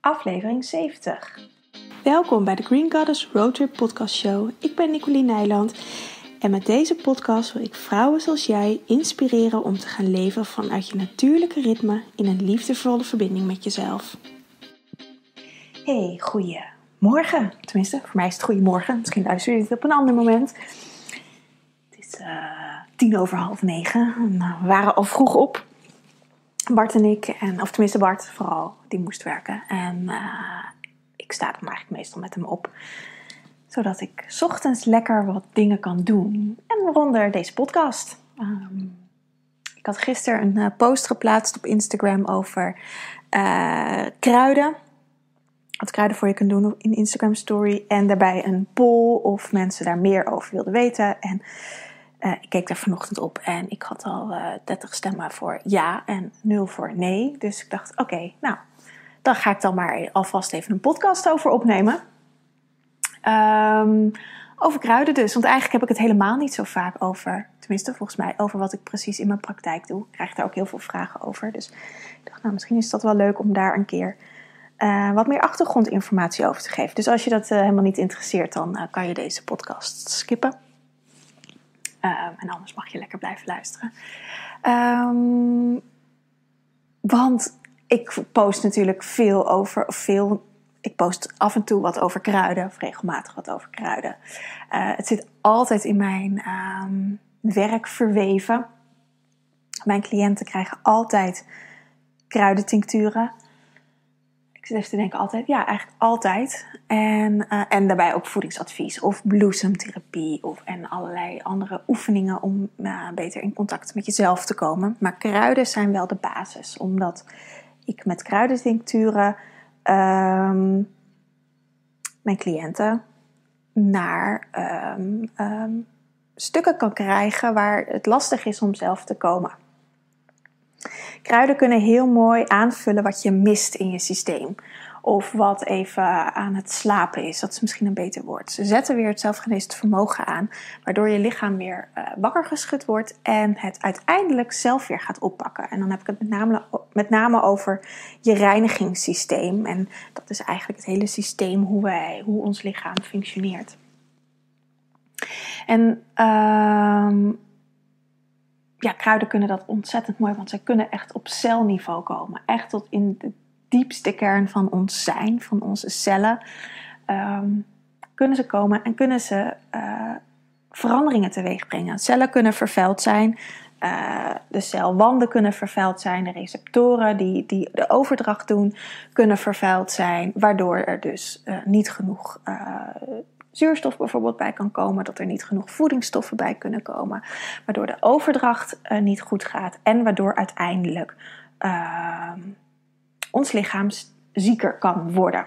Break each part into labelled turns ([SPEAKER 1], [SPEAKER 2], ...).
[SPEAKER 1] aflevering 70. Welkom bij de Green Goddess Roadtrip Podcast Show. Ik ben Nicoline Nijland en met deze podcast wil ik vrouwen zoals jij inspireren om te gaan leven vanuit je natuurlijke ritme in een liefdevolle verbinding met jezelf. Hey, goeiemorgen. Tenminste, voor mij is het goeiemorgen. Misschien luister je dit op een ander moment. Het is uh, tien over half negen. we waren al vroeg op. Bart en ik, en, of tenminste Bart vooral, die moest werken. En uh, ik sta dan eigenlijk meestal met hem op. Zodat ik ochtends lekker wat dingen kan doen. En waaronder deze podcast. Um, ik had gisteren een uh, post geplaatst op Instagram over uh, kruiden. Wat kruiden voor je kunt doen in Instagram story. En daarbij een poll of mensen daar meer over wilden weten. En uh, ik keek daar vanochtend op en ik had al uh, 30 stemmen voor ja en 0 voor nee. Dus ik dacht, oké, nou, dan ga ik dan maar alvast even een podcast over opnemen. Um, over kruiden dus, want eigenlijk heb ik het helemaal niet zo vaak over, tenminste volgens mij, over wat ik precies in mijn praktijk doe. Ik krijg daar ook heel veel vragen over. Dus ik dacht, nou, misschien is dat wel leuk om daar een keer uh, wat meer achtergrondinformatie over te geven. Dus als je dat helemaal niet interesseert, dan kan je deze podcast skippen. Um, en anders mag je lekker blijven luisteren. Um, want ik post natuurlijk veel over, veel, ik post af en toe wat over kruiden, of regelmatig wat over kruiden. Uh, het zit altijd in mijn um, werk verweven. Mijn cliënten krijgen altijd kruidentincturen. Zit even te denken altijd, ja, eigenlijk altijd. En, uh, en daarbij ook voedingsadvies of bloesemtherapie of, en allerlei andere oefeningen om uh, beter in contact met jezelf te komen. Maar kruiden zijn wel de basis, omdat ik met kruidentincturen um, mijn cliënten naar um, um, stukken kan krijgen waar het lastig is om zelf te komen. Kruiden kunnen heel mooi aanvullen wat je mist in je systeem. Of wat even aan het slapen is. Dat is misschien een beter woord. Ze zetten weer het zelfgeneesd vermogen aan. Waardoor je lichaam weer uh, wakker geschud wordt. En het uiteindelijk zelf weer gaat oppakken. En dan heb ik het met name, met name over je reinigingssysteem. En dat is eigenlijk het hele systeem hoe, wij, hoe ons lichaam functioneert. En uh, ja, kruiden kunnen dat ontzettend mooi, want ze kunnen echt op celniveau komen. Echt tot in de diepste kern van ons zijn, van onze cellen, um, kunnen ze komen en kunnen ze uh, veranderingen teweeg brengen. Cellen kunnen vervuild zijn, uh, de celwanden kunnen vervuild zijn, de receptoren die, die de overdracht doen kunnen vervuild zijn, waardoor er dus uh, niet genoeg zuurstof bijvoorbeeld bij kan komen, dat er niet genoeg voedingsstoffen bij kunnen komen, waardoor de overdracht uh, niet goed gaat en waardoor uiteindelijk uh, ons lichaam zieker kan worden.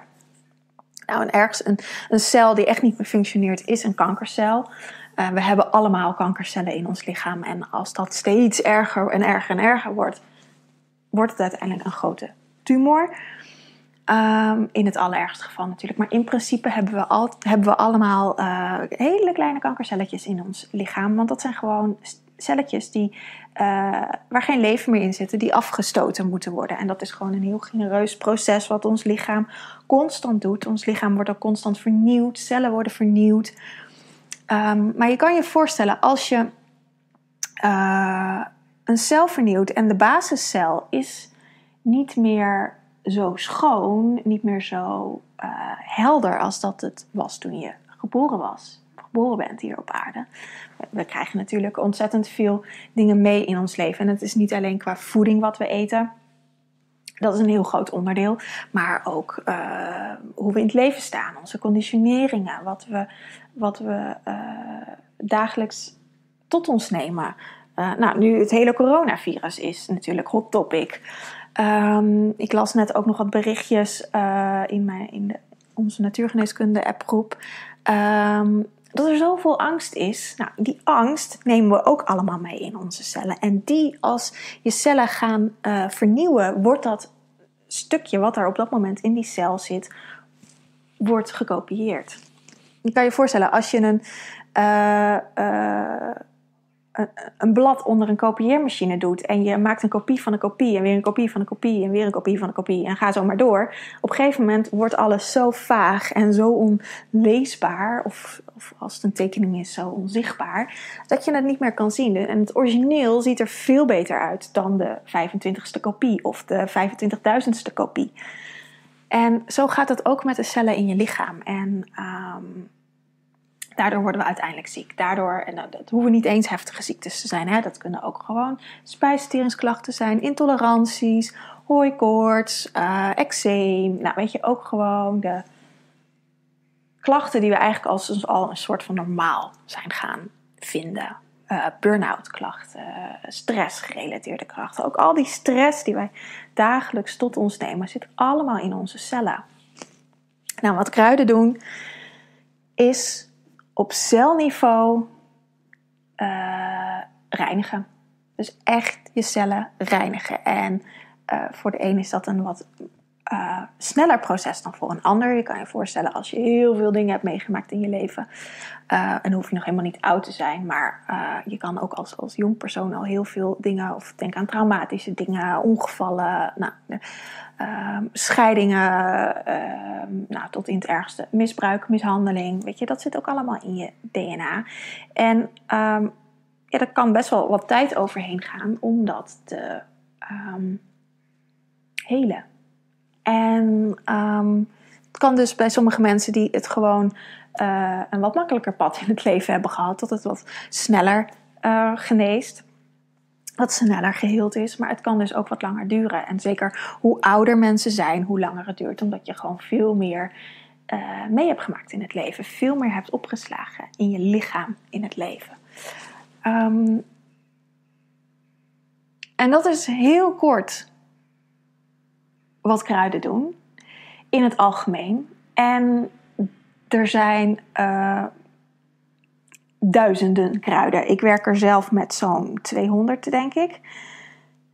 [SPEAKER 1] Nou, en ergens een, een cel die echt niet meer functioneert is een kankercel. Uh, we hebben allemaal kankercellen in ons lichaam en als dat steeds erger en erger en erger wordt, wordt het uiteindelijk een grote tumor. Um, in het allerergste geval natuurlijk. Maar in principe hebben we, al, hebben we allemaal uh, hele kleine kankercelletjes in ons lichaam. Want dat zijn gewoon celletjes die, uh, waar geen leven meer in zitten, die afgestoten moeten worden. En dat is gewoon een heel genereus proces wat ons lichaam constant doet. Ons lichaam wordt ook constant vernieuwd, cellen worden vernieuwd. Um, maar je kan je voorstellen, als je uh, een cel vernieuwt en de basiscel is niet meer zo schoon, niet meer zo uh, helder als dat het was toen je geboren was. Geboren bent hier op aarde. We krijgen natuurlijk ontzettend veel dingen mee in ons leven. En het is niet alleen qua voeding wat we eten. Dat is een heel groot onderdeel. Maar ook uh, hoe we in het leven staan. Onze conditioneringen. Wat we, wat we uh, dagelijks tot ons nemen. Nou, nu het hele coronavirus is natuurlijk hot topic. Um, ik las net ook nog wat berichtjes uh, in, mijn, in de, onze natuurgeneeskunde appgroep. Um, dat er zoveel angst is. Nou, die angst nemen we ook allemaal mee in onze cellen. En die, als je cellen gaan uh, vernieuwen, wordt dat stukje wat er op dat moment in die cel zit, wordt gekopieerd. Je kan je voorstellen, als je een, uh, een blad onder een kopieermachine doet en je maakt een kopie van een kopie en weer een kopie van een kopie en weer een kopie van een kopie en ga zo maar door. Op een gegeven moment wordt alles zo vaag en zo onleesbaar, of, of als het een tekening is, zo onzichtbaar, dat je het niet meer kan zien. En het origineel ziet er veel beter uit dan de 25ste kopie of de 25.000ste kopie. En zo gaat het ook met de cellen in je lichaam. En um, Daardoor worden we uiteindelijk ziek. Daardoor, en dat, hoeven niet eens heftige ziektes te zijn. Hè? Dat kunnen ook gewoon spijsverteringsklachten zijn, intoleranties, hooikoorts, uh, eczeem. Nou, weet je, ook gewoon de klachten die we eigenlijk als al een soort van normaal zijn gaan vinden. Uh, burn-out klachten, stress-gerelateerde klachten. Ook al die stress die wij dagelijks tot ons nemen, zit allemaal in onze cellen. Nou, wat kruiden doen, is op celniveau uh, reinigen. Dus echt je cellen reinigen. En uh, voor de een is dat een wat uh, sneller proces dan voor een ander. Je kan je voorstellen als je heel veel dingen hebt meegemaakt in je leven. Uh, en hoef je nog helemaal niet oud te zijn. Maar je kan ook als, als jong persoon al heel veel dingen. Of denk aan traumatische dingen, ongevallen. Nou, Ehm, scheidingen, ehm, nou, tot in het ergste misbruik, mishandeling. Weet je, dat zit ook allemaal in je DNA. En um, ja, er kan best wel wat tijd overheen gaan om dat te helen. En het kan dus bij sommige mensen die het gewoon uh, een wat makkelijker pad in het leven hebben gehad, dat het wat sneller uh, geneest wat sneller geheeld is. Maar het kan dus ook wat langer duren. En zeker hoe ouder mensen zijn, hoe langer het duurt. Omdat je gewoon veel meer uh, mee hebt gemaakt in het leven. Veel meer hebt opgeslagen in je lichaam in het leven. Um, en dat is heel kort wat kruiden doen in het algemeen. En er zijn uh, duizenden kruiden. Ik werk er zelf met zo'n 200, denk ik.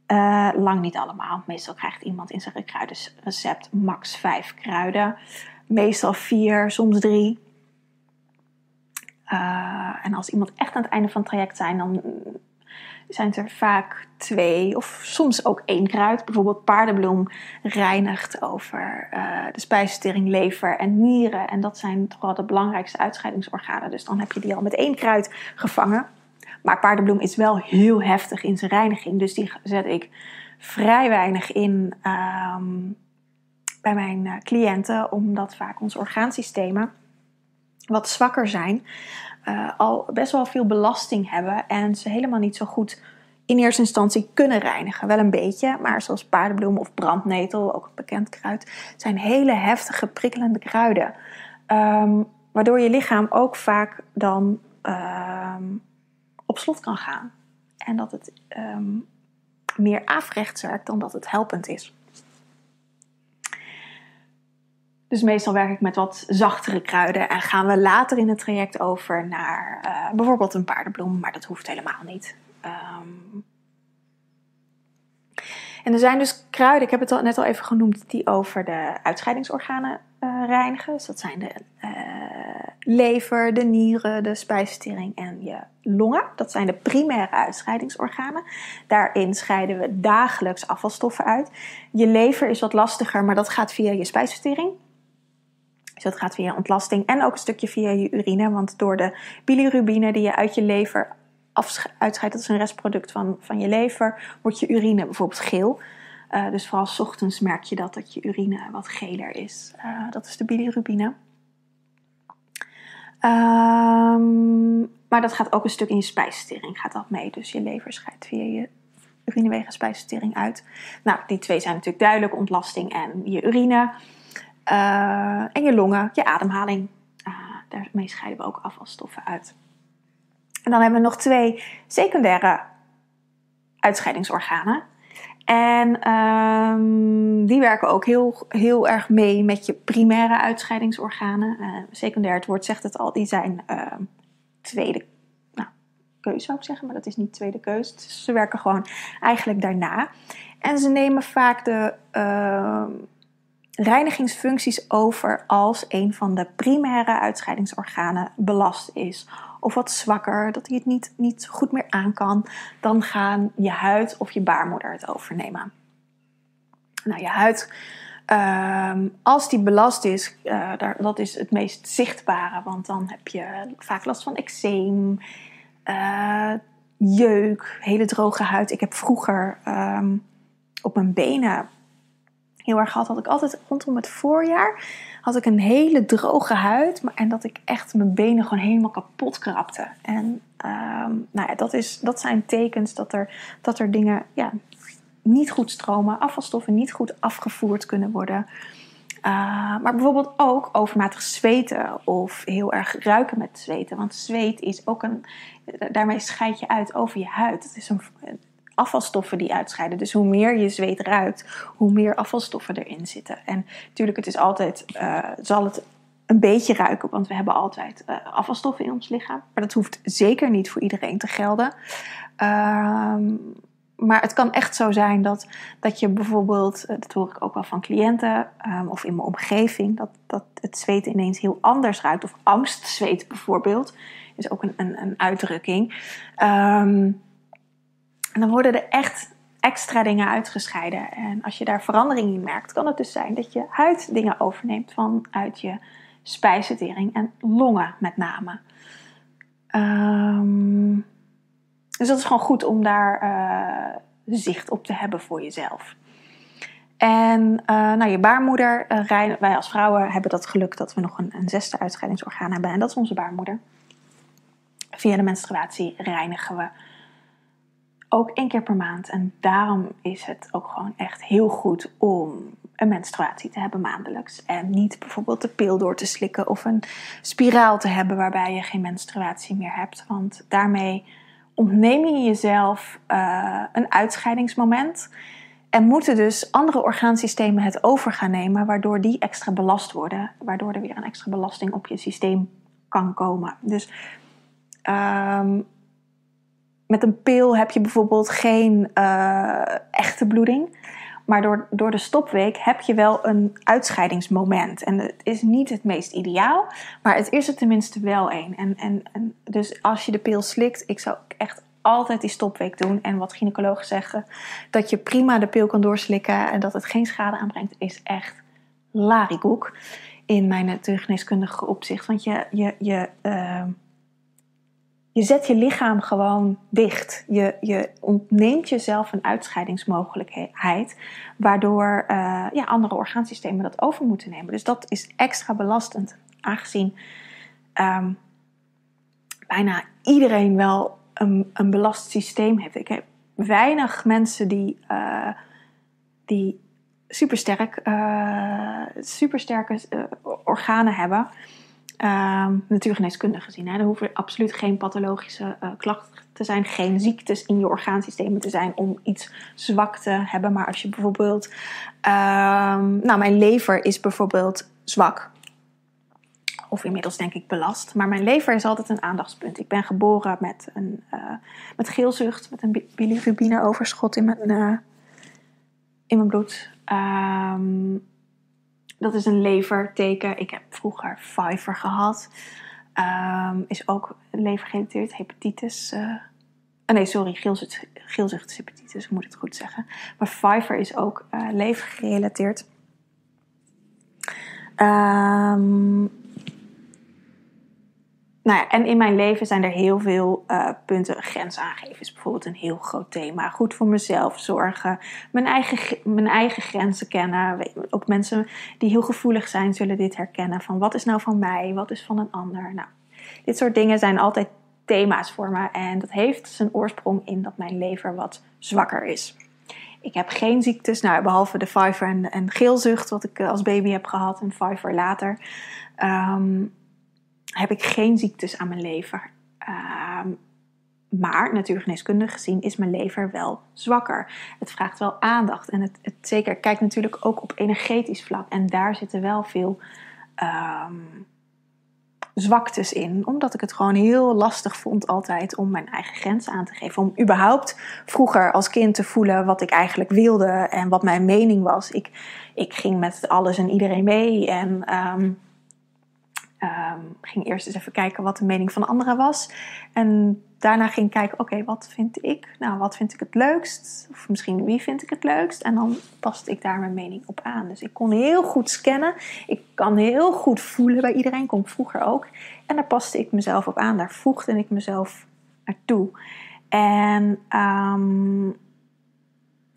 [SPEAKER 1] Uh, lang niet allemaal. Meestal krijgt iemand in zijn kruidenrecept max 5 kruiden. Meestal 4, soms 3. Uh, eh, en als iemand echt aan het einde van het traject zijn, dan zijn er vaak twee of soms ook één kruid. Bijvoorbeeld paardenbloem reinigt over uh, de spijsvertering, lever en nieren. En dat zijn toch wel de belangrijkste uitscheidingsorganen. Dus dan heb je die al met één kruid gevangen. Maar paardenbloem is wel heel heftig in zijn reiniging. Dus die zet ik vrij weinig in um, bij mijn uh, cliënten. Omdat vaak onze orgaansystemen wat zwakker zijn. Uh, al best wel veel belasting hebben en ze helemaal niet zo goed in eerste instantie kunnen reinigen. Wel een beetje, maar zoals paardenbloem of brandnetel, ook een bekend kruid, zijn hele heftige, prikkelende kruiden. Um, waardoor je lichaam ook vaak dan um, op slot kan gaan. En dat het um, meer afrechts werkt dan dat het helpend is. Dus meestal werk ik met wat zachtere kruiden en gaan we later in het traject over naar uh, bijvoorbeeld een paardenbloem, maar dat hoeft helemaal niet. Um, en er zijn dus kruiden, ik heb het al, net al even genoemd, die over de uitscheidingsorganen uh, reinigen. Dus dat zijn de uh, lever, de nieren, de spijsvertering en je longen. Dat zijn de primaire uitscheidingsorganen. Daarin scheiden we dagelijks afvalstoffen uit. Je lever is wat lastiger, maar dat gaat via je spijsvertering. Dus dat gaat via ontlasting en ook een stukje via je urine. Want door de bilirubine die je uit je lever uitscheidt, dat is een restproduct van, van je lever, wordt je urine bijvoorbeeld geel. Uh, dus vooral s ochtends merk je dat, dat je urine wat geler is. Uh, dat is de bilirubine. Um, maar dat gaat ook een stuk in je spijsvertering gaat dat mee. Dus je lever scheidt via je urinewegen spijsvertering uit. Nou, die twee zijn natuurlijk duidelijk, ontlasting en je urine. Uh, en je longen, je ademhaling. daarmee scheiden we ook afvalstoffen uit. En dan hebben we nog twee secundaire uitscheidingsorganen. En um, die werken ook heel, heel erg mee met je primaire uitscheidingsorganen. Uh, secundair, het woord zegt het al, die zijn uh, tweede nou, keuze zou ik zeggen, maar dat is niet tweede keuze. Dus ze werken gewoon eigenlijk daarna. En ze nemen vaak de uh, reinigingsfuncties over als een van de primaire uitscheidingsorganen belast is. Of wat zwakker, dat hij het niet, niet goed meer aan kan. Dan gaan je huid of je baarmoeder het overnemen. Nou, je huid, ehm, als die belast is, uh, daar, dat is het meest zichtbare. Want dan heb je vaak last van eczeem, uh, jeuk, hele droge huid. Ik heb vroeger ehm, op mijn benen heel erg gehad. Had ik altijd rondom het voorjaar had ik een hele droge huid. En dat ik echt mijn benen gewoon helemaal kapot krapte. En ehm, nou ja, dat, is, dat zijn tekens dat er, dat er dingen ja, niet goed stromen. Afvalstoffen niet goed afgevoerd kunnen worden. Uh, maar bijvoorbeeld ook overmatig zweten of heel erg ruiken met zweten. Want zweet is ook een. Daarmee scheid je uit over je huid. Het is een, afvalstoffen die uitscheiden. Dus hoe meer je zweet ruikt, hoe meer afvalstoffen erin zitten. En natuurlijk, het is altijd, uh, zal het een beetje ruiken, want we hebben altijd uh, afvalstoffen in ons lichaam. Maar dat hoeft zeker niet voor iedereen te gelden. Ehm, maar het kan echt zo zijn dat, dat je bijvoorbeeld, eh, dat hoor ik ook wel van cliënten um, of in mijn omgeving, dat, dat het zweet ineens heel anders ruikt. Of angstzweet bijvoorbeeld, is ook een, een, een uitdrukking. Um, en dan worden er echt extra dingen uitgescheiden. En als je daar verandering in merkt, kan het dus zijn dat je huid dingen overneemt vanuit je spijsvertering en longen met name. Um, dus dat is gewoon goed om daar uh, zicht op te hebben voor jezelf. En uh, nou, je baarmoeder, uh, wij als vrouwen hebben dat geluk dat we nog een, een zesde uitscheidingsorgaan hebben. En dat is onze baarmoeder. Via de menstruatie reinigen we ook één keer per maand. En daarom is het ook gewoon echt heel goed om een menstruatie te hebben maandelijks. En niet bijvoorbeeld de pil door te slikken of een spiraal te hebben waarbij je geen menstruatie meer hebt. Want daarmee ontneem je jezelf uh, een uitscheidingsmoment. En moeten dus andere orgaansystemen het over gaan nemen, waardoor die extra belast worden. Waardoor er weer een extra belasting op je systeem kan komen. Dus um, met een pil heb je bijvoorbeeld geen uh, echte bloeding. Maar door, door de stopweek heb je wel een uitscheidingsmoment. En het is niet het meest ideaal, maar het is er tenminste wel een. En, en, en dus als je de pil slikt, ik zou echt altijd die stopweek doen. En wat gynaecologen zeggen, dat je prima de pil kan doorslikken en dat het geen schade aanbrengt, is echt larikoek in mijn natuurgeneeskundige opzicht. Want je, je, je, uh, je zet je lichaam gewoon dicht. Je, je ontneemt jezelf een uitscheidingsmogelijkheid, waardoor uh, ja, andere orgaansystemen dat over moeten nemen. Dus dat is extra belastend, aangezien um, bijna iedereen wel een, een belast systeem heeft. Ik heb weinig mensen die, uh, die supersterk, uh, supersterke organen hebben. Um, natuurgeneeskundig gezien. Hè. Er hoeven absoluut geen pathologische uh, klachten te zijn, geen ziektes in je orgaansystemen te zijn om iets zwak te hebben. Maar als je bijvoorbeeld, um, nou, mijn lever is bijvoorbeeld zwak. Of inmiddels denk ik belast. Maar mijn lever is altijd een aandachtspunt. Ik ben geboren met, een, uh, met geelzucht, met een bilirubine overschot in mijn, uh, in mijn bloed. Um, dat is een leverteken. Ik heb vroeger Pfeiffer gehad. Um, is ook levergerelateerd, hepatitis. Uh, nee, sorry, geelzucht, geelzuchthepatitis, moet het goed zeggen. Maar Pfeiffer is ook uh, levergerelateerd. Um, nou ja, en in mijn leven zijn er heel veel uh, punten. Grens aangeven is bijvoorbeeld een heel groot thema. Goed voor mezelf zorgen. Mijn eigen, mijn eigen grenzen kennen. Ook mensen die heel gevoelig zijn zullen dit herkennen. Van wat is nou van mij? Wat is van een ander? Nou, dit soort dingen zijn altijd thema's voor me. En dat heeft zijn oorsprong in dat mijn lever wat zwakker is. Ik heb geen ziektes, nou, behalve de Pfeiffer en, en geelzucht, wat ik eh, als baby heb gehad en Pfeiffer later. Um, heb ik geen ziektes aan mijn lever. Uh, maar natuurgeneeskundig gezien is mijn lever wel zwakker. Het vraagt wel aandacht. En het, het zeker kijkt natuurlijk ook op energetisch vlak. En daar zitten wel veel um, zwaktes in. Omdat ik het gewoon heel lastig vond altijd om mijn eigen grens aan te geven. Om überhaupt vroeger als kind te voelen wat ik eigenlijk wilde en wat mijn mening was. Ik, ik ging met alles en iedereen mee en ehm, ehm, ging eerst eens even kijken wat de mening van anderen was. En daarna ging ik kijken, oké, wat vind ik? Nou, wat vind ik het leukst? Of misschien wie vind ik het leukst? En dan paste ik daar mijn mening op aan. Dus ik kon heel goed scannen. Ik kan heel goed voelen bij iedereen, kon ik vroeger ook. En daar paste ik mezelf op aan. Daar voegde ik mezelf naartoe. En um,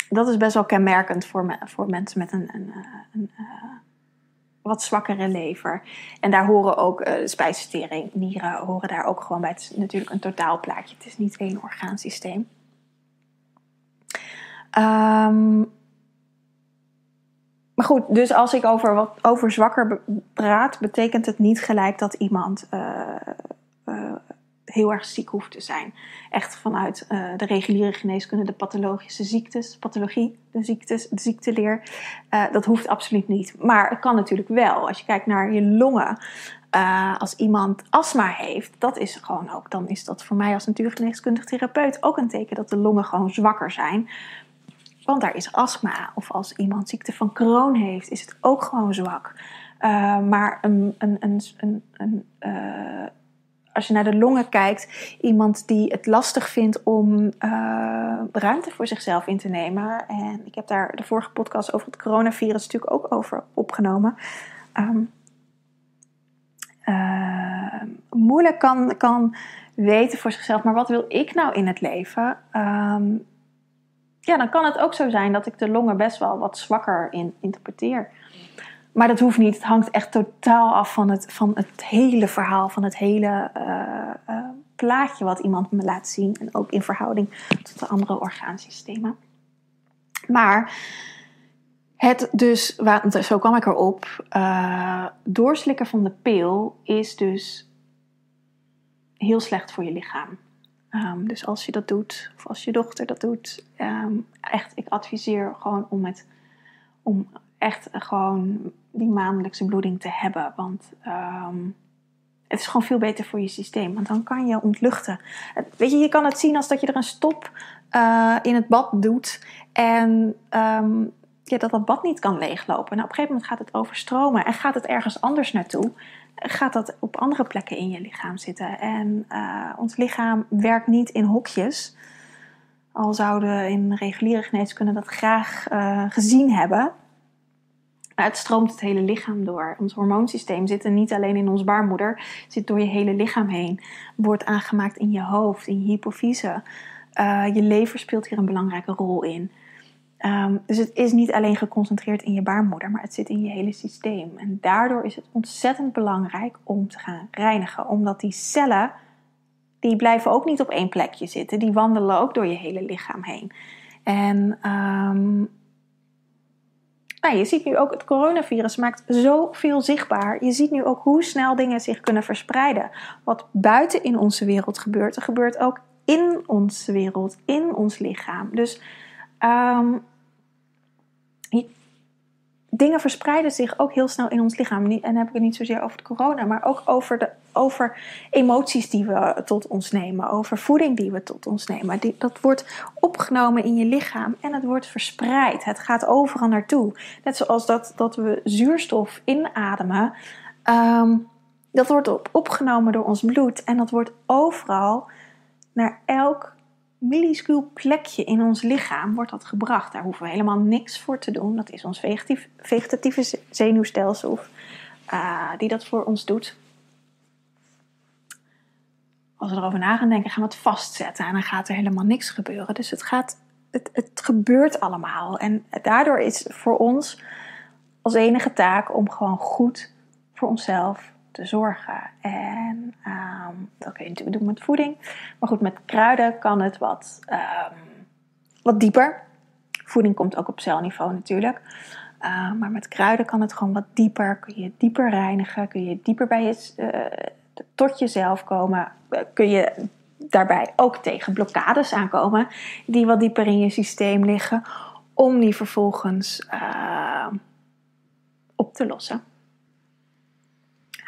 [SPEAKER 1] dat is best wel kenmerkend voor, me, voor mensen met een, een, een, een wat zwakkere lever. En daar horen ook uh, spijsvertering, nieren horen daar ook gewoon bij. Het is natuurlijk een totaalplaatje. Het is niet één orgaansysteem. Um, maar goed, dus als ik over, wat, over zwakker praat, betekent het niet gelijk dat iemand uh, uh, heel erg ziek hoeft te zijn. Echt vanuit uh, de reguliere geneeskunde, de pathologische ziektes, pathologie, de ziektes, de ziekteleer. Uh, dat hoeft absoluut niet. Maar het kan natuurlijk wel. Als je kijkt naar je longen, uh, als iemand astma heeft, dat is gewoon ook, dan is dat voor mij als natuurgeneeskundig therapeut ook een teken dat de longen gewoon zwakker zijn. Want daar is astma. Of als iemand ziekte van Crohn heeft, is het ook gewoon zwak. maar een, een, een, een als je naar de longen kijkt, iemand die het lastig vindt om uh, ruimte voor zichzelf in te nemen. En ik heb daar de vorige podcast over het coronavirus natuurlijk ook over opgenomen. Um, uh, moeilijk kan, kan weten voor zichzelf, maar wat wil ik nou in het leven? Um, ja, dan kan het ook zo zijn dat ik de longen best wel wat zwakker in interpreteer. Maar dat hoeft niet. Het hangt echt totaal af van het, van het hele verhaal, van het hele uh, uh, plaatje wat iemand me laat zien. En ook in verhouding tot de andere orgaansystemen. Maar het dus, zo kwam ik erop, uh, doorslikken van de pil is dus heel slecht voor je lichaam. Um, dus als je dat doet, of als je dochter dat doet, um, echt, ik adviseer gewoon om het, om echt gewoon die maandelijkse bloeding te hebben. Want um, het is gewoon veel beter voor je systeem. Want dan kan je ontluchten. Weet je, je kan het zien als dat je er een stop uh, in het bad doet. En um, dat dat bad niet kan leeglopen. Nou, op een gegeven moment gaat het overstromen. En gaat het ergens anders naartoe. Gaat dat op andere plekken in je lichaam zitten. En uh, ons lichaam werkt niet in hokjes. Al zouden in reguliere geneeskunde dat graag uh, gezien hebben het stroomt het hele lichaam door. Ons hormoonsysteem zit er niet alleen in ons baarmoeder, zit door je hele lichaam heen. Wordt aangemaakt in je hoofd, in je hypofyse. Uh, je lever speelt hier een belangrijke rol in. Um, dus het is niet alleen geconcentreerd in je baarmoeder, maar het zit in je hele systeem. En daardoor is het ontzettend belangrijk om te gaan reinigen, omdat die cellen, die blijven ook niet op één plekje zitten, die wandelen ook door je hele lichaam heen. En um, nou, je ziet nu ook, het coronavirus maakt zoveel zichtbaar. Je ziet nu ook hoe snel dingen zich kunnen verspreiden. Wat buiten in onze wereld gebeurt, gebeurt ook in onze wereld, in ons lichaam. Dus um, dingen verspreiden zich ook heel snel in ons lichaam. En dan heb ik het niet zozeer over de corona, maar ook over, de, over emoties die we tot ons nemen, over voeding die we tot ons nemen. Dat wordt opgenomen in je lichaam en het wordt verspreid. Het gaat overal naartoe. Net zoals dat, dat we zuurstof inademen. Um, dat wordt op, opgenomen door ons bloed en dat wordt overal naar elk minuscuul plekje in ons lichaam wordt dat gebracht. Daar hoeven we helemaal niks voor te doen. Dat is ons vegetatieve zenuwstelsel uh, die dat voor ons doet. Als we erover na gaan denken, gaan we het vastzetten en dan gaat er helemaal niks gebeuren. Dus het, gaat, het, het gebeurt allemaal. En daardoor is voor ons als enige taak om gewoon goed voor onszelf te zorgen. En dat kun je natuurlijk doen met voeding. Maar goed, met kruiden kan het wat, um, wat dieper. Voeding komt ook op celniveau natuurlijk. Uh, maar met kruiden kan het gewoon wat dieper. Kun je dieper reinigen. Kun je dieper bij je, uh, tot jezelf komen. Uh, kun je daarbij ook tegen blokkades aankomen. Die wat dieper in je systeem liggen. Om die vervolgens op te lossen.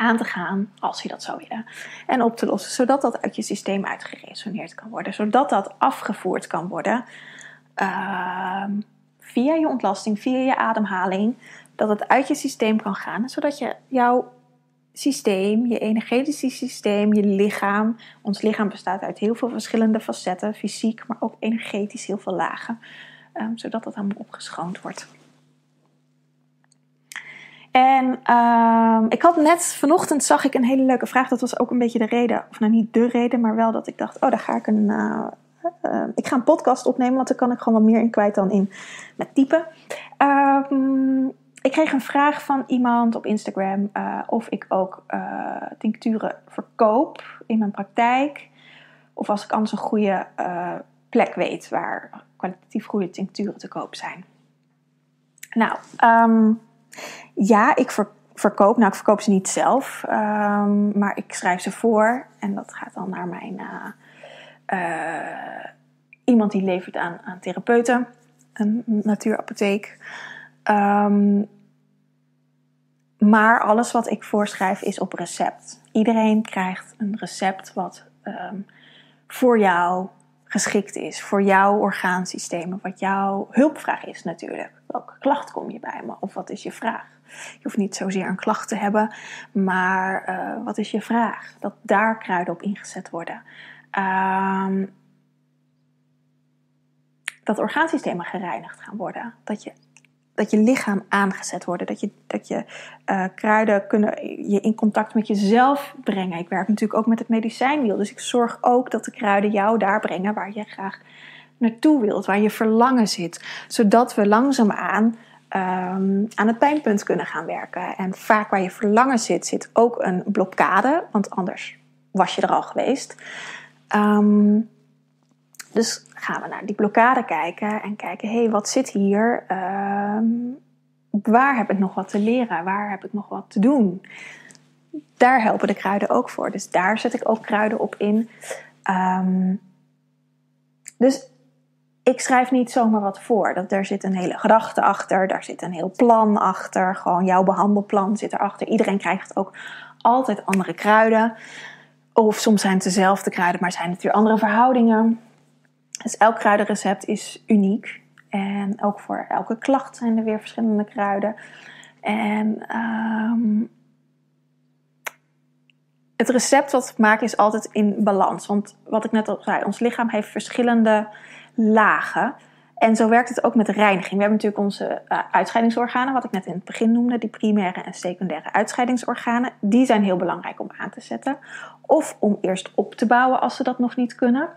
[SPEAKER 1] Aan te gaan als je dat zou willen. En op te lossen, zodat dat uit je systeem uitgeresoneerd kan worden. Zodat dat afgevoerd kan worden uh, via je ontlasting, via je ademhaling. Dat het uit je systeem kan gaan, zodat je jouw systeem, je energetische systeem, je lichaam. Ons lichaam bestaat uit heel veel verschillende facetten, fysiek, maar ook energetisch heel veel lagen. Um, zodat dat allemaal opgeschoond wordt. En uh, ik had net vanochtend zag ik een hele leuke vraag. Dat was ook een beetje de reden, of nou niet de reden, maar wel dat ik dacht: oh, daar ga ik een. Uh, uh, ik ga een podcast opnemen, want daar kan ik gewoon wat meer in kwijt dan in met typen. Ehm, ik kreeg een vraag van iemand op Instagram uh, of ik ook tincturen verkoop in mijn praktijk. Of als ik anders een goede plek weet waar kwalitatief goede tincturen te koop zijn. Nou, um, ja, ik verkoop. Nou, ik verkoop ze niet zelf, um, maar ik schrijf ze voor. En dat gaat dan naar mijn. Uh, uh, iemand die levert aan, aan therapeuten, een natuurapotheek. Um, maar alles wat ik voorschrijf is op recept. Iedereen krijgt een recept wat um, voor jou geschikt is, voor jouw orgaansystemen, wat jouw hulpvraag is natuurlijk. Welke klacht kom je bij me of wat is je vraag? Je hoeft niet zozeer een klacht te hebben, maar uh, wat is je vraag? Dat daar kruiden op ingezet worden. Um, dat orgaansystemen gereinigd gaan worden. Dat je, dat je lichaam aangezet wordt. Dat je, dat je uh, kruiden kunnen je in contact met jezelf brengen. Ik werk natuurlijk ook met het medicijnwiel. Dus ik zorg ook dat de kruiden jou daar brengen waar je graag naartoe wilt. Waar je verlangen zit. Zodat we langzaamaan um, aan het pijnpunt kunnen gaan werken. En vaak waar je verlangen zit, zit ook een blokkade, want anders was je er al geweest. Um, dus gaan we naar die blokkade kijken en kijken, hé, hey, wat zit hier? Um, waar heb ik nog wat te leren? Waar heb ik nog wat te doen? Daar helpen de kruiden ook voor. Dus daar zet ik ook kruiden op in. Um, dus ik schrijf niet zomaar wat voor. Dat, er zit een hele gedachte achter, daar zit een heel plan achter. Gewoon jouw behandelplan zit erachter. Iedereen krijgt ook altijd andere kruiden. Of soms zijn het dezelfde kruiden, maar zijn weer andere verhoudingen. Dus elk kruidenrecept is uniek. En ook voor elke klacht zijn er weer verschillende kruiden. En um, het recept wat ik maak is altijd in balans. Want wat ik net al zei, ons lichaam heeft verschillende lagen. En zo werkt het ook met reiniging. We hebben natuurlijk onze uh, uitscheidingsorganen, wat ik net in het begin noemde, die primaire en secundaire uitscheidingsorganen. Die zijn heel belangrijk om aan te zetten. Of om eerst op te bouwen als ze dat nog niet kunnen.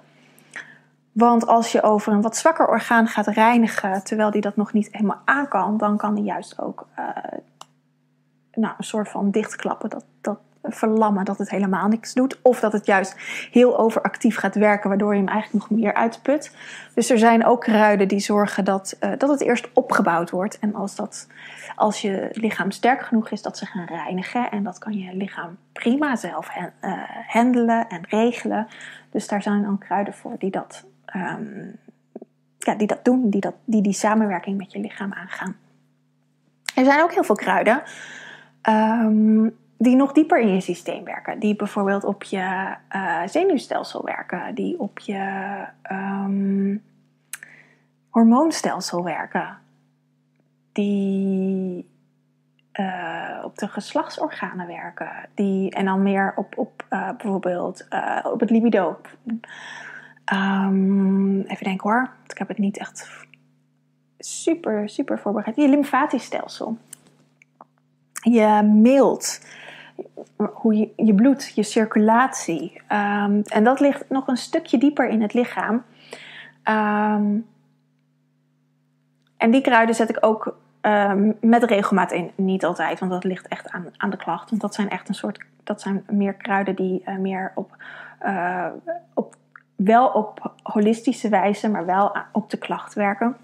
[SPEAKER 1] Want als je over een wat zwakker orgaan gaat reinigen, terwijl die dat nog niet helemaal aan kan, dan kan die juist ook uh, nou, een soort van dichtklappen. Dat, dat verlammen dat het helemaal niks doet. Of dat het juist heel overactief gaat werken, waardoor je hem eigenlijk nog meer uitput. Dus er zijn ook kruiden die zorgen dat, uh, dat het eerst opgebouwd wordt. En als, dat, als je lichaam sterk genoeg is, dat ze gaan reinigen. En dat kan je lichaam prima zelf uh, handelen en regelen. Dus daar zijn dan kruiden voor die dat, um, ja, die, dat doen, die, dat, die die samenwerking met je lichaam aangaan. Er zijn ook heel veel kruiden. Um, die nog dieper in je systeem werken. Die bijvoorbeeld op je uh, zenuwstelsel werken. Die op je um, hormoonstelsel werken. Die uh, op de geslachtsorganen werken. Die, en dan meer op, op uh, bijvoorbeeld op het libido. Um, even denken hoor. Ik heb het niet echt super, super voorbereid. Je lymfatisch stelsel. Je mild hoe je, je bloed, je circulatie. Um, en dat ligt nog een stukje dieper in het lichaam. Um, en die kruiden zet ik ook met regelmaat in. Niet altijd, want dat ligt echt aan, aan de klacht. Want dat zijn echt een soort, dat zijn meer kruiden die uh, meer op, uh, op, wel op holistische wijze, maar wel op de klacht werken.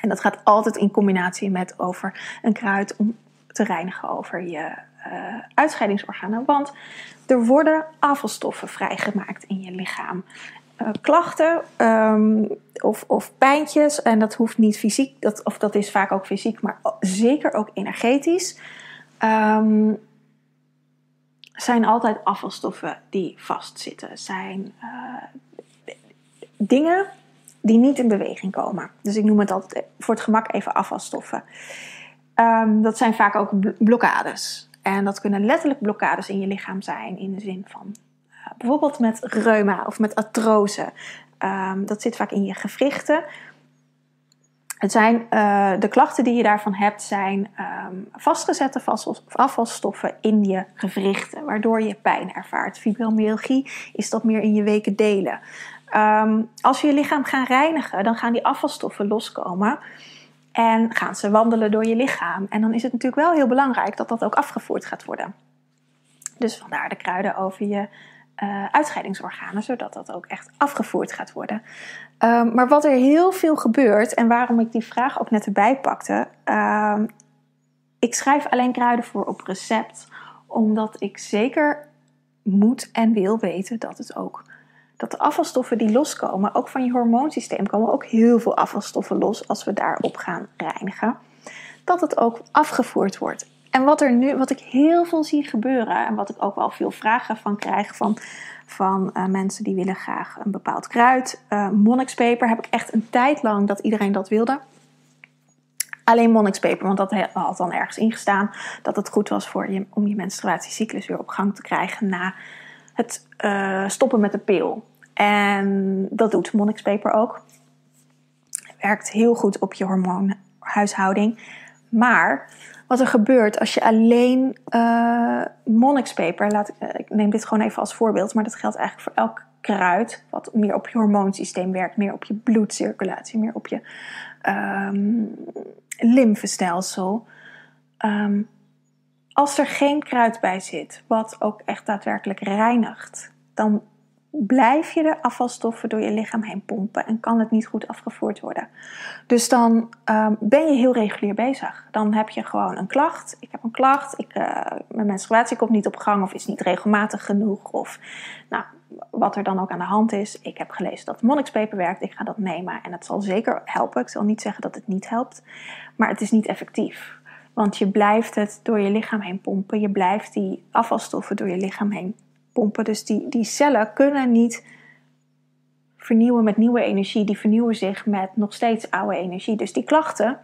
[SPEAKER 1] En dat gaat altijd in combinatie met over een kruid om te reinigen over je uh, uitscheidingsorganen. Want er worden afvalstoffen vrijgemaakt in je lichaam. Uh, klachten um, of, of pijntjes, en dat hoeft niet fysiek, dat, of dat is vaak ook fysiek, maar zeker ook energetisch. Um, zijn altijd afvalstoffen die vastzitten. Zijn uh, dingen die niet in beweging komen. Dus ik noem het altijd voor het gemak even afvalstoffen. Um, dat zijn vaak ook blokkades. En dat kunnen letterlijk blokkades in je lichaam zijn, in de zin van uh, bijvoorbeeld met reuma of met artrose. Um, dat zit vaak in je gewrichten. Het zijn, uh, de klachten die je daarvan hebt zijn um, vastgezette afvalstoffen in je gewrichten, waardoor je pijn ervaart. Fibromyalgie is dat meer in je weken delen. Um, als je je lichaam gaat reinigen, dan gaan die afvalstoffen loskomen en gaan ze wandelen door je lichaam. En dan is het natuurlijk wel heel belangrijk dat dat ook afgevoerd gaat worden. Dus vandaar de kruiden over je uh, uitscheidingsorganen, zodat dat ook echt afgevoerd gaat worden. Um, maar wat er heel veel gebeurt en waarom ik die vraag ook net erbij pakte, um, ik schrijf alleen kruiden voor op recept, omdat ik zeker moet en wil weten dat het ook dat de afvalstoffen die loskomen, ook van je hormoonsysteem, komen ook heel veel afvalstoffen los als we daarop gaan reinigen. Dat het ook afgevoerd wordt. En wat er nu, wat ik heel veel zie gebeuren en wat ik ook wel veel vragen van krijg van, van uh, mensen die willen graag een bepaald kruid. Uh, monnikspeper heb ik echt een tijd lang dat iedereen dat wilde. Alleen monnikspeper, want dat had dan ergens ingestaan dat het goed was voor je, om je menstruatiecyclus weer op gang te krijgen na het uh, stoppen met de pil. En dat doet monnikspeper ook. Werkt heel goed op je hormoonhuishouding. Maar wat er gebeurt als je alleen uh, monnikspeper, laat, uh, ik neem dit gewoon even als voorbeeld, maar dat geldt eigenlijk voor elk kruid wat meer op je hormoonsysteem werkt, meer op je bloedcirculatie, meer op je um, lymfestelsel. Um, als er geen kruid bij zit, wat ook echt daadwerkelijk reinigt, dan blijf je de afvalstoffen door je lichaam heen pompen en kan het niet goed afgevoerd worden. Dus dan um, ben je heel regulier bezig. Dan heb je gewoon een klacht. Ik heb een klacht. Ik, uh, mijn menstruatie komt niet op gang of is niet regelmatig genoeg. Of nou, wat er dan ook aan de hand is. Ik heb gelezen dat monnikspeper werkt. Ik ga dat nemen en het zal zeker helpen. Ik zal niet zeggen dat het niet helpt, maar het is niet effectief. Want je blijft het door je lichaam heen pompen. Je blijft die afvalstoffen door je lichaam heen Dus die, cellen kunnen niet vernieuwen met nieuwe energie. Die vernieuwen zich met nog steeds oude energie. Dus die klachten,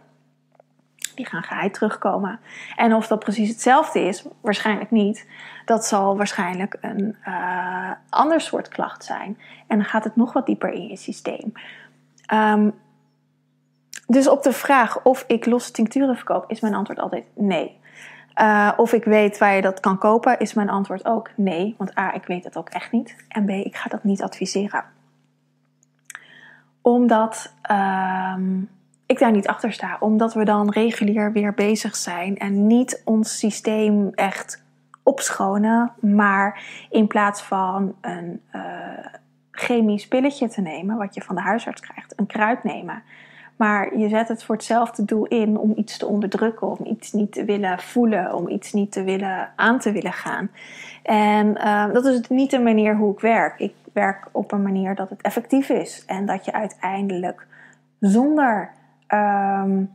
[SPEAKER 1] die gaan geheid terugkomen. En of dat precies hetzelfde is, waarschijnlijk niet. Dat zal waarschijnlijk een uh, ander soort klacht zijn. En dan gaat het nog wat dieper in je systeem. Um, dus op de vraag of ik losse tincturen verkoop, is mijn antwoord altijd nee. Uh, of ik weet waar je dat kan kopen, is mijn antwoord ook nee. Want A, ik weet het ook echt niet. En B, ik ga dat niet adviseren. Omdat uh, ik daar niet achter sta. Omdat we dan regulier weer bezig zijn en niet ons systeem echt opschonen. Maar in plaats van een uh, chemisch pilletje te nemen, wat je van de huisarts krijgt, een kruid nemen maar je zet het voor hetzelfde doel in om iets te onderdrukken, om iets niet te willen voelen, om iets niet te willen aan te willen gaan. En uh, dat is niet de manier hoe ik werk. Ik werk op een manier dat het effectief is en dat je uiteindelijk zonder um,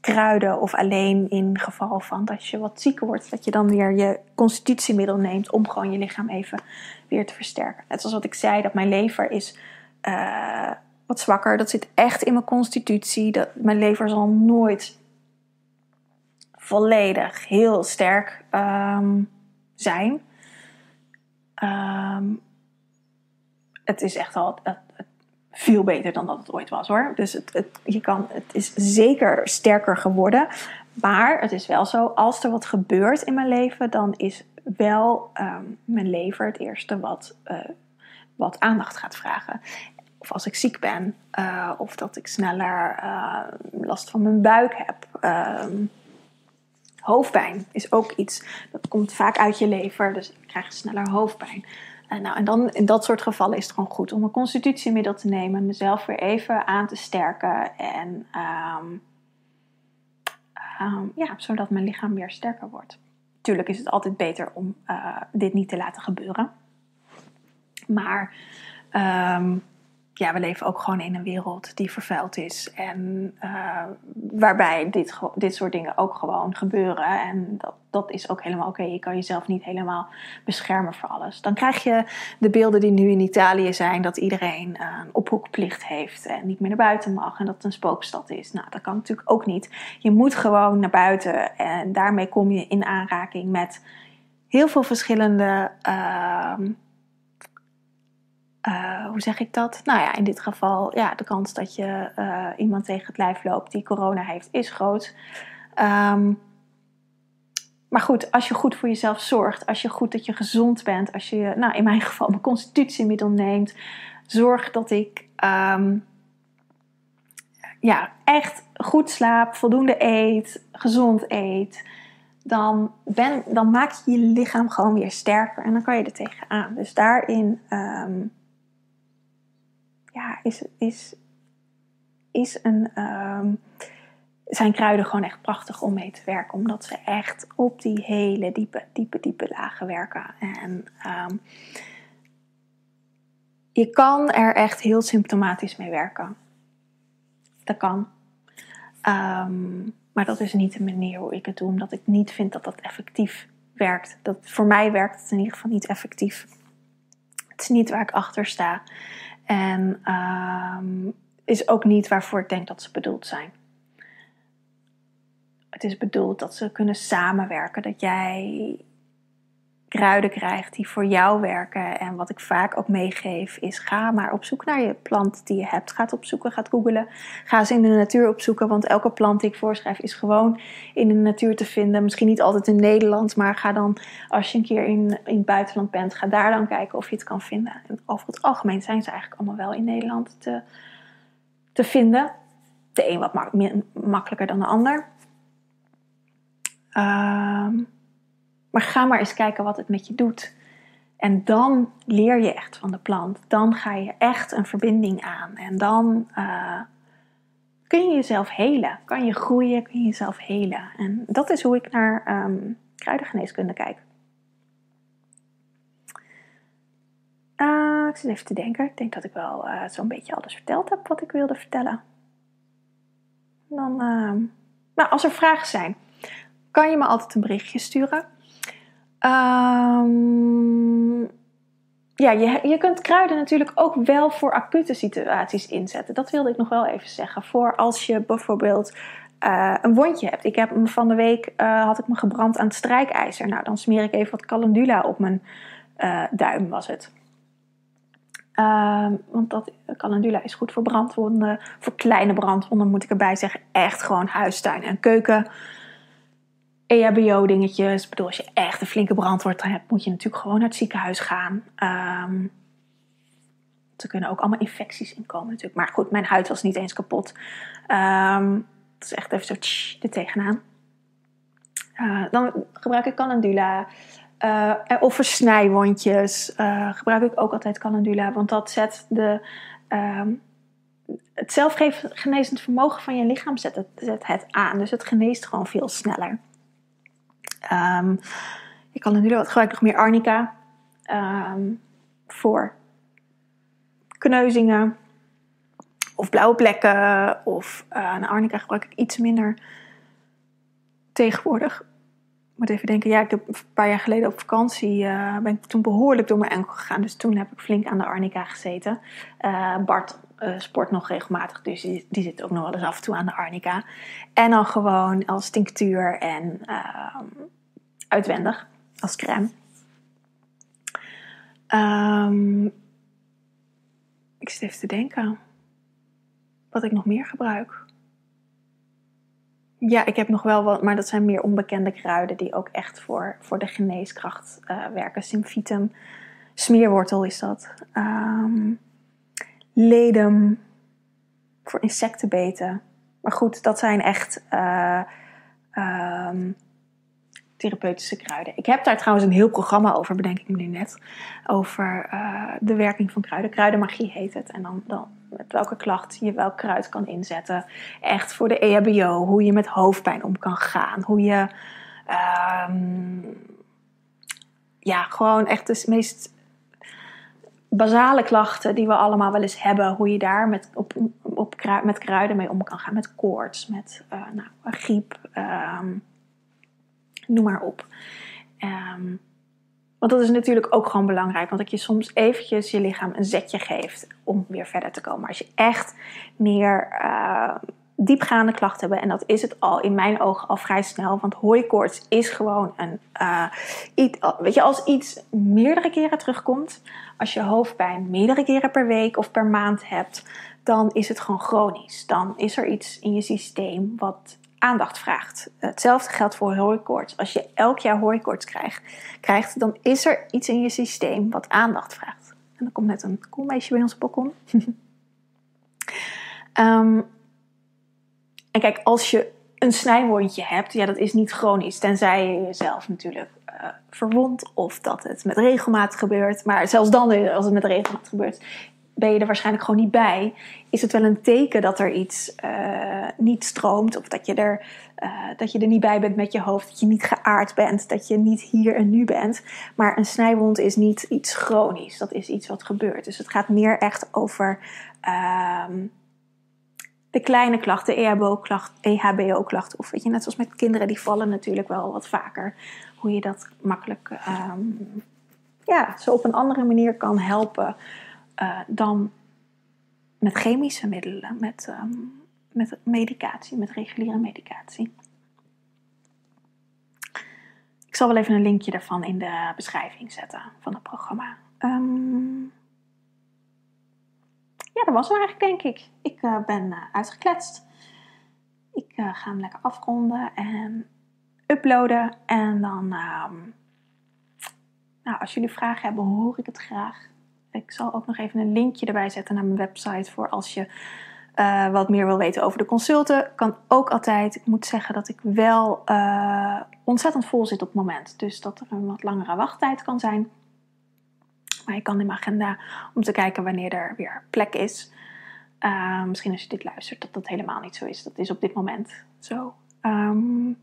[SPEAKER 1] kruiden of alleen in geval van dat je wat zieker wordt, dat je dan weer je constitutiemiddel neemt om gewoon je lichaam even weer te versterken. Net zoals wat ik zei, dat mijn lever is. Uh, zwakker. Dat zit echt in mijn constitutie. Dat, mijn lever zal nooit volledig heel sterk um, zijn. Um, het is echt al het, veel beter dan dat het ooit was hoor. Dus het, je kan, het is zeker sterker geworden. Maar het is wel zo, als er wat gebeurt in mijn leven, dan is wel um, mijn lever het eerste wat, uh, wat aandacht gaat vragen of als ik ziek ben, uh, of dat ik sneller uh, last van mijn buik heb. Uh, hoofdpijn is ook iets dat komt vaak uit je lever, dus ik krijg sneller hoofdpijn. Nou, en dan in dat soort gevallen is het gewoon goed om een constitutiemiddel te nemen, mezelf weer even aan te sterken en um, um, ja, zodat mijn lichaam weer sterker wordt. Tuurlijk is het altijd beter om uh, dit niet te laten gebeuren. Maar um, ja, we leven ook gewoon in een wereld die vervuild is. En uh, waarbij dit, dit soort dingen ook gewoon gebeuren. En dat, dat is ook helemaal oké. Je kan jezelf niet helemaal beschermen voor alles. Dan krijg je de beelden die nu in Italië zijn: dat iedereen uh, een ophoekplicht heeft en niet meer naar buiten mag. En dat het een spookstad is. Nou, dat kan natuurlijk ook niet. Je moet gewoon naar buiten. En daarmee kom je in aanraking met heel veel verschillende. Uh, uh, hoe zeg ik dat? Nou ja, in dit geval, ja, de kans dat je uh, iemand tegen het lijf loopt die corona heeft, is groot. Um, maar goed, als je goed voor jezelf zorgt, als je goed dat je gezond bent, als je, nou in mijn geval, mijn constitutiemiddel neemt, zorg dat ik um, ja, echt goed slaap, voldoende eet, gezond eet. Dan, ben, dan maak je je lichaam gewoon weer sterker en dan kan je er tegenaan. Dus daarin um, ja, is, is, is een, um, zijn kruiden gewoon echt prachtig om mee te werken. Omdat ze echt op die hele diepe, diepe, diepe lagen werken. En um, je kan er echt heel symptomatisch mee werken. Dat kan. Um, maar dat is niet de manier hoe ik het doe. Omdat ik niet vind dat dat effectief werkt. Dat, voor mij werkt het in ieder geval niet effectief. Het is niet waar ik achter sta. En um, is ook niet waarvoor ik denk dat ze bedoeld zijn. Het is bedoeld dat ze kunnen samenwerken, dat jij kruiden krijgt die voor jou werken. En wat ik vaak ook meegeef is: ga maar op zoek naar je plant die je hebt. Ga het opzoeken, ga het googelen. Ga ze in de natuur opzoeken, want elke plant die ik voorschrijf is gewoon in de natuur te vinden. Misschien niet altijd in Nederland, maar ga dan als je een keer in, in het buitenland bent, ga daar dan kijken of je het kan vinden. En over het algemeen zijn ze eigenlijk allemaal wel in Nederland te, te vinden. De een wat makkelijker dan de ander. Um, maar ga maar eens kijken wat het met je doet. En dan leer je echt van de plant. Dan ga je echt een verbinding aan. En dan uh, kun je jezelf helen. Kan je groeien, kun je jezelf helen. En dat is hoe ik naar um, kruidengeneeskunde kijk. Uh, ik zit even te denken. Ik denk dat ik wel uh, zo'n beetje alles verteld heb wat ik wilde vertellen. Dan, nou, als er vragen zijn, kan je me altijd een berichtje sturen. Um, ja, je, je kunt kruiden natuurlijk ook wel voor acute situaties inzetten. Dat wilde ik nog wel even zeggen. Voor als je bijvoorbeeld uh, een wondje hebt. Ik heb van de week uh, had ik me gebrand aan het strijkijzer. Nou, dan smeer ik even wat calendula op mijn uh, duim, was het. Uh, want dat calendula is goed voor brandwonden. Voor kleine brandwonden moet ik erbij zeggen. Echt gewoon huistuin en keuken EHBO-dingetjes. Ik bedoel, als je echt een flinke brandwoord hebt, moet je natuurlijk gewoon naar het ziekenhuis gaan. Um, er kunnen ook allemaal infecties in komen natuurlijk. Maar goed, mijn huid was niet eens kapot. Um, dat is echt even zo tsch, er tegenaan. Uh, dan gebruik ik calendula. Uh, of voor snijwondjes uh, gebruik ik ook altijd calendula. Want dat zet de... Um, het zelfgenezend vermogen van je lichaam zet het, zet het aan. Dus het geneest gewoon veel sneller. Um, je kan wat gebruik nog meer arnica um, voor kneuzingen of blauwe plekken. Of uh, arnica gebruik ik iets minder tegenwoordig. Ik moet even denken, ja, ik heb een paar jaar geleden op vakantie uh, ben ik toen behoorlijk door mijn enkel gegaan. Dus toen heb ik flink aan de arnica gezeten. Uh, Bart sport nog regelmatig, dus die, die, zit ook nog wel eens af en toe aan de arnica. En dan gewoon als tinctuur en ehm, uitwendig als crème. Um, ik zit even te denken wat ik nog meer gebruik. Ja, ik heb nog wel wat, maar dat zijn meer onbekende kruiden die ook echt voor, voor de geneeskracht uh, werken. Symphytum, smeerwortel is dat. Um, ledem, voor insectenbeten. Maar goed, dat zijn echt uh, therapeutische kruiden. Ik heb daar trouwens een heel programma over, bedenk ik me nu net. Over uh, de werking van kruiden. Kruidenmagie heet het. En dan, dan met welke klacht je welk kruid kan inzetten. Echt voor de EHBO. Hoe je met hoofdpijn om kan gaan. Hoe je... Um, ja, gewoon echt de meest basale klachten die we allemaal wel eens hebben, hoe je daar met, op, op, met kruiden mee om kan gaan. Met koorts, met uh, nou, griep, um, noem maar op. Um, want dat is natuurlijk ook gewoon belangrijk. Want dat je soms eventjes je lichaam een zetje geeft om weer verder te komen. Als je echt meer uh, diepgaande klachten hebt. En dat is het al in mijn ogen al vrij snel. Want hooikoorts is gewoon een... Uh, iets, weet je, als iets meerdere keren terugkomt. Als je hoofdpijn meerdere keren per week of per maand hebt. Dan is het gewoon chronisch. Dan is er iets in je systeem wat aandacht vraagt. Hetzelfde geldt voor hooikoorts. Als je elk jaar hooikoorts krijgt, krijgt, dan is er iets in je systeem wat aandacht vraagt. En dan komt net een koelmeisje bij ons balkon. um, en kijk, als je een snijwondje hebt, ja, dat is niet chronisch, tenzij je jezelf natuurlijk uh, verwondt of dat het met regelmaat gebeurt. Maar zelfs dan, als het met regelmaat gebeurt, ben je er waarschijnlijk gewoon niet bij, is het wel een teken dat er iets uh, niet stroomt of dat je, er, uh, dat je er niet bij bent met je hoofd, dat je niet geaard bent, dat je niet hier en nu bent. Maar een snijwond is niet iets chronisch, dat is iets wat gebeurt. Dus het gaat meer echt over uh, de kleine klachten, EHBO-klachten, EHBO-klachten, of weet je, net zoals met kinderen, die vallen natuurlijk wel wat vaker. Hoe je dat makkelijk, um, ja, zo op een andere manier kan helpen uh, dan met chemische middelen, met, um, met medicatie, met reguliere medicatie. Ik zal wel even een linkje daarvan in de beschrijving zetten van het programma. Um, ja, dat was hem eigenlijk, denk ik. Ik uh, ben uh, uitgekletst. Ik ga hem lekker afronden en uploaden. En dan, um, nou, als jullie vragen hebben, hoor ik het graag. Ik zal ook nog even een linkje erbij zetten naar mijn website voor als je uh, wat meer wil weten over de consulten. Kan ook altijd. Ik moet zeggen dat ik wel uh, ontzettend vol zit op het moment. Dus dat er een wat langere wachttijd kan zijn. Maar je kan in mijn agenda om te kijken wanneer er weer plek is. Uh, misschien als je dit luistert dat dat helemaal niet zo is. Dat is op dit moment zo. Um,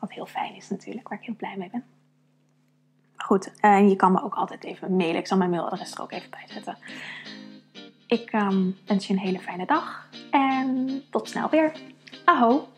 [SPEAKER 1] wat heel fijn is natuurlijk, waar ik heel blij mee ben. Goed, en je kan me ook altijd even mailen. Ik zal mijn mailadres er ook even bij zetten. Ik um, wens je een hele fijne dag en tot snel weer. Aho!